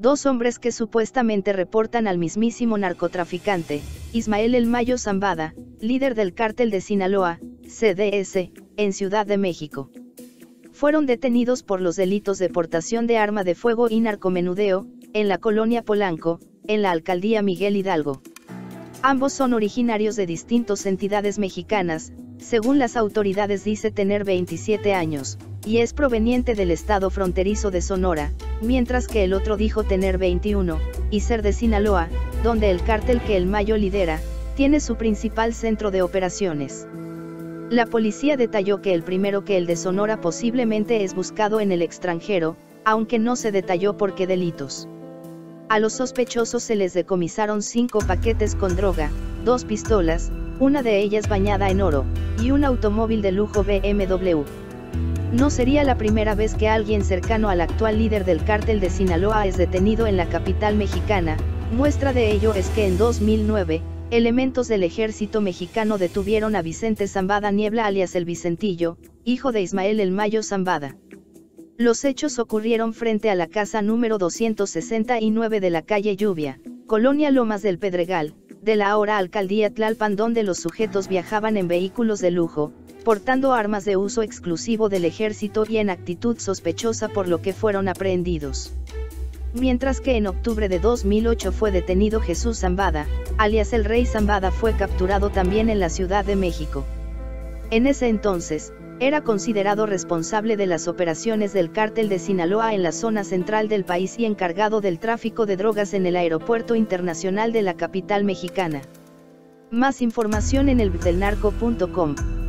dos hombres que supuestamente reportan al mismísimo narcotraficante, Ismael El Mayo Zambada, líder del cártel de Sinaloa, CDS, en Ciudad de México. Fueron detenidos por los delitos de portación de arma de fuego y narcomenudeo, en la colonia Polanco, en la alcaldía Miguel Hidalgo. Ambos son originarios de distintas entidades mexicanas, según las autoridades dice tener 27 años, y es proveniente del estado fronterizo de Sonora, mientras que el otro dijo tener 21, y ser de Sinaloa, donde el cártel que el Mayo lidera, tiene su principal centro de operaciones. La policía detalló que el primero que el de Sonora posiblemente es buscado en el extranjero, aunque no se detalló por qué delitos. A los sospechosos se les decomisaron cinco paquetes con droga, dos pistolas, una de ellas bañada en oro, y un automóvil de lujo BMW. No sería la primera vez que alguien cercano al actual líder del cártel de Sinaloa es detenido en la capital mexicana, muestra de ello es que en 2009, elementos del ejército mexicano detuvieron a Vicente Zambada Niebla alias el Vicentillo, hijo de Ismael El Mayo Zambada. Los hechos ocurrieron frente a la casa número 269 de la calle Lluvia, Colonia Lomas del Pedregal, de la ahora alcaldía Tlalpan donde los sujetos viajaban en vehículos de lujo, portando armas de uso exclusivo del ejército y en actitud sospechosa por lo que fueron aprehendidos. Mientras que en octubre de 2008 fue detenido Jesús Zambada, alias el Rey Zambada fue capturado también en la Ciudad de México. En ese entonces, era considerado responsable de las operaciones del cártel de Sinaloa en la zona central del país y encargado del tráfico de drogas en el aeropuerto internacional de la capital mexicana. Más información en elbdelnarco.com.